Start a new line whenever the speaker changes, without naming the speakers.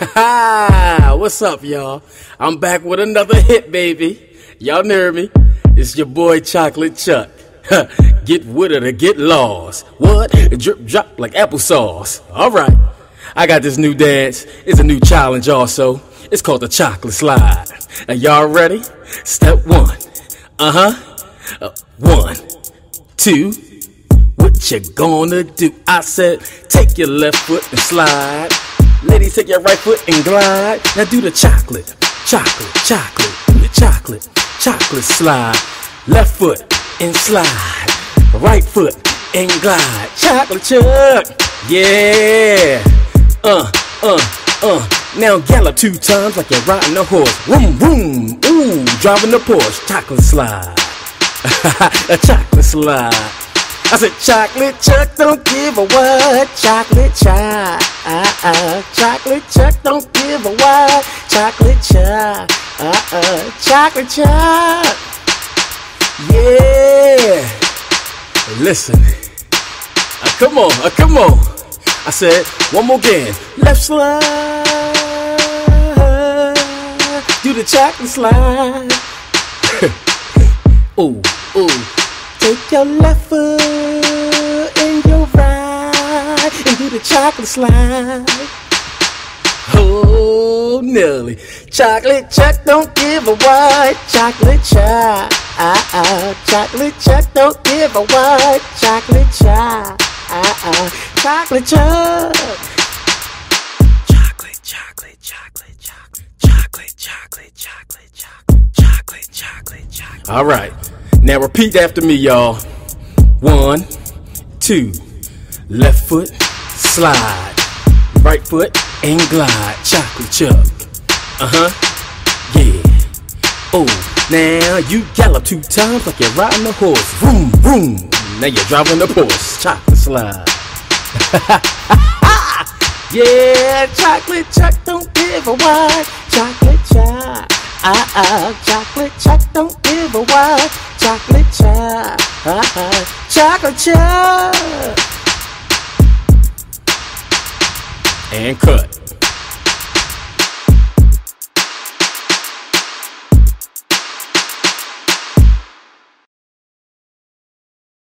Ha What's up, y'all? I'm back with another hit, baby. Y'all near me? It's your boy Chocolate Chuck. get with it or get lost. What? Drip drop like applesauce. Alright. I got this new dance. It's a new challenge also. It's called the chocolate slide. Are y'all ready? Step one. Uh-huh. Uh, one, two. What you gonna do? I said, take your left foot and slide. Ladies, take your right foot and glide. Now do the chocolate, chocolate, chocolate, the chocolate, chocolate slide. Left foot and slide. Right foot and glide. Chocolate chuck. Yeah. Uh, uh, uh. Now gallop two times like you're riding a horse. Vroom, vroom. Ooh, driving the Porsche. Chocolate slide. a chocolate slide. I said, chocolate chuck, don't give a what. Chocolate chuck. Chocolate chuck, don't give a what. Chocolate chuck, uh, uh. chocolate chuck. Yeah. Listen, uh, come on, uh, come on. I said, one more again. Left slide, do the chocolate slide. ooh, ooh. Take your left foot and your right and do the chocolate slide. Oh, Nelly. Chocolate chuck, don't give a what. Chocolate chuck. Ah, ah. Chocolate chuck, don't give a what. Chocolate chuck. Ah, ah. Chocolate chuck. Chocolate, chocolate, chocolate, chocolate, chocolate, chocolate, chocolate, chocolate, chocolate, chocolate, chocolate. All right. Now repeat after me, y'all. One, two, left foot, slide, right foot, and glide. Chocolate chuck. Uh huh. Yeah. Oh, now you gallop two times like you're riding a horse. Vroom, vroom. Now you're driving the Porsche. Chocolate slide. yeah, chocolate chuck, don't give a what. Chocolate chuck. Ah, ah, chocolate chuck, don't give a what. Chocolate chuck. Ah, ah, chocolate chuck. and cut.